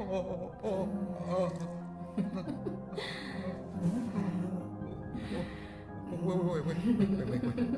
왜 왜 왜 왜 왜왜왜